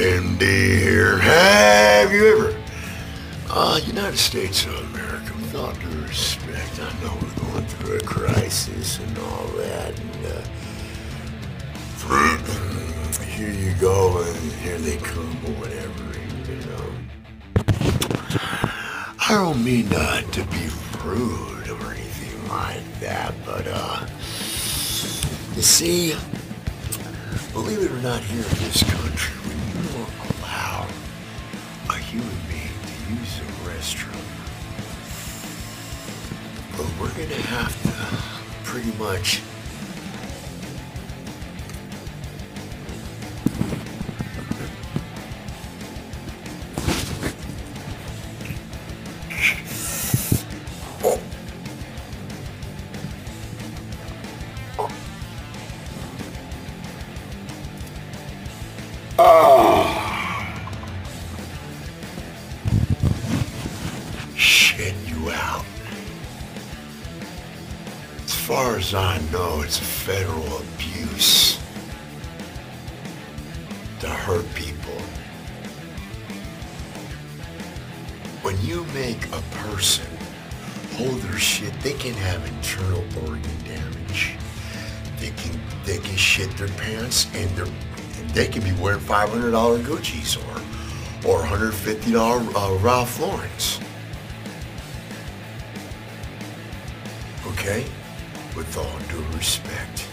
MD here. Have you ever? Uh, United States of America, with all due respect, I know we're going through a crisis and all that, and, uh, here you go, and here they come, or whatever, you know. I don't mean uh, to be rude or anything like that, but, uh, you see, believe it or not, here in this country, allow a human being to use the restroom, But we're gonna have to pretty much shit you out. As far as I know, it's federal abuse to hurt people. When you make a person hold their shit, they can have internal organ damage. They can they can shit their pants and they they can be wearing five hundred dollar Gucci's or or hundred fifty dollar uh, Ralph Lauren's. Okay? With all due respect.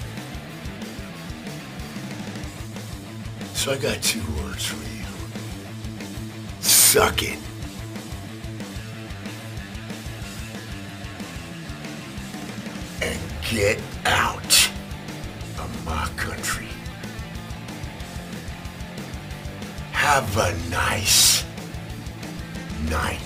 So I got two words for you. Suck it. And get out of my country. Have a nice night.